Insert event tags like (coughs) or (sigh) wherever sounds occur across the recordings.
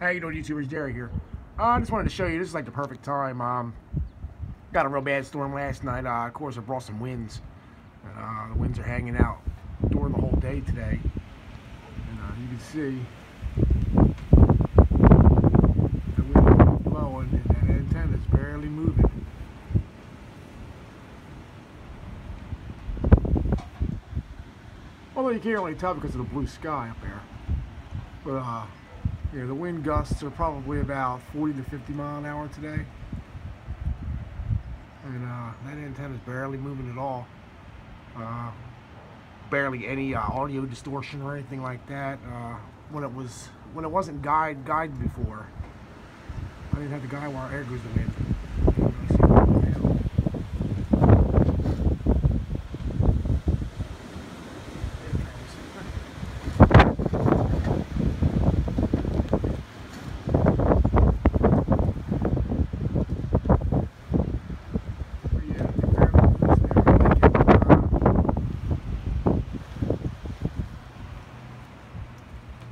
How you know, YouTubers? Jerry here. Uh, I just wanted to show you, this is like the perfect time. Um, got a real bad storm last night. Uh, of course, it brought some winds. Uh, the winds are hanging out during the whole day today. And uh, you can see the wind is blowing and that antenna is barely moving. Although you can't really tell because of the blue sky up there. But, uh, yeah, the wind gusts are probably about 40 to 50 mile an hour today. And uh, that antenna is barely moving at all. Uh, barely any uh, audio distortion or anything like that. Uh, when it was when it wasn't guide guide before, I didn't have the guy wire. There goes the wind. You can see the wind now. Yeah, I think they're moving this now. I like it. Uh,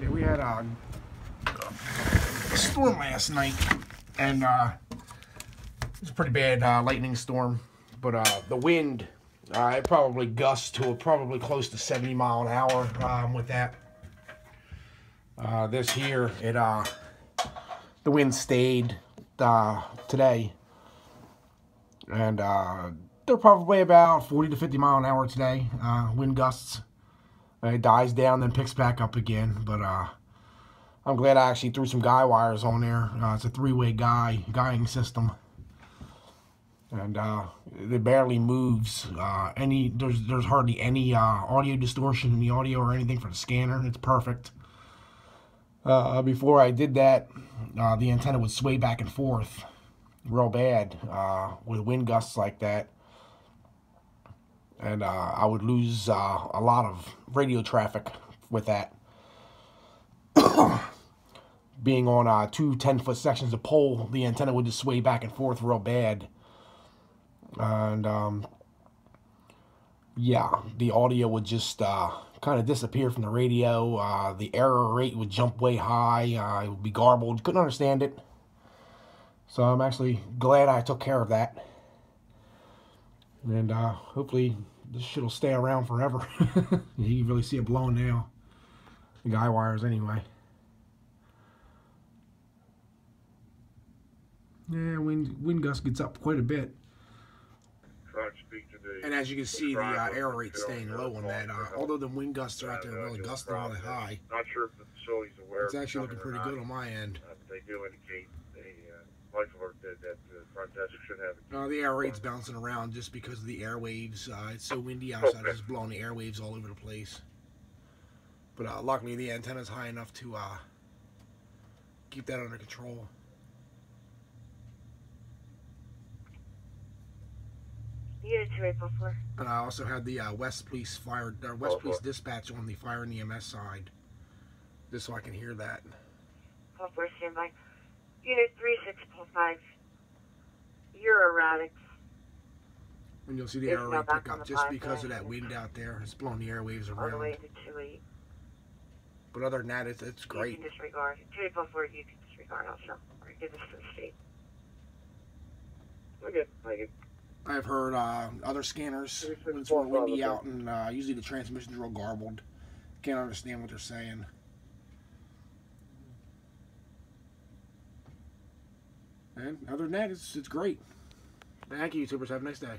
Yeah, we had a, a storm last night, and uh, a pretty bad uh, lightning storm. But uh, the wind, uh, it probably gusts to probably close to 70 mile an hour um, with that. Uh, this here, it uh, the wind stayed uh, today, and they're probably about 40 to 50 mile an hour today. Wind gusts. It dies down, then picks back up again. But uh, I'm glad I actually threw some guy wires on there. Uh, it's a three-way guy guying system, and uh, it barely moves. Uh, any there's there's hardly any uh, audio distortion in the audio or anything for the scanner. It's perfect. Uh, before I did that, uh, the antenna would sway back and forth real bad with wind gusts like that and I would lose a lot of radio traffic with that. (coughs) Being on uh, two 10 foot sections of pole, the antenna would just sway back and forth real bad. And um, yeah, the audio would just uh, kind of disappear from the radio. Uh, the error rate would jump way high. Uh, it would be garbled. Couldn't understand it. So I'm actually glad I took care of that. And uh, hopefully this shit will stay around forever. (laughs) you can really see it blowing now. The guy wires anyway. Yeah, wind, wind gust gets up quite a bit. Trying to speak to the. And as you can see, the uh, driver error rate's that's staying low on that. Uh, although the wind gusts are out there And, uh, really gusting really probably- high. Not sure if the facility's aware. It's actually looking pretty good on my end. Uh, They do indicate a uh, life alert that, that the front desk should have. it. Uh, the error rate's bouncing around just because of the airwaves. Uh, it's so windy outside, Okay. it's blowing the airwaves all over the place. But uh, luckily, the antenna's high enough to uh, keep that under control. Unit 284. And I also had the uh, West Police Fire, or West Oh, Police oh. Dispatch on the fire and EMS side, just so I can hear that. Call for standby. Unit 3645. You're erratic. And you'll see the error rate pick up just because of that wind out there. It's blowing the airwaves around. All the way to 28. But other than that, it's, it's You great. can disregard. 2844, you can disregard also. Or give this to the state. Okay, thank you. I've heard uh, other scanners when it's more windy out, and uh, usually the transmission's real garbled. Can't understand what they're saying. And other than that, it's it's great. Thank you, YouTubers. Have a nice day.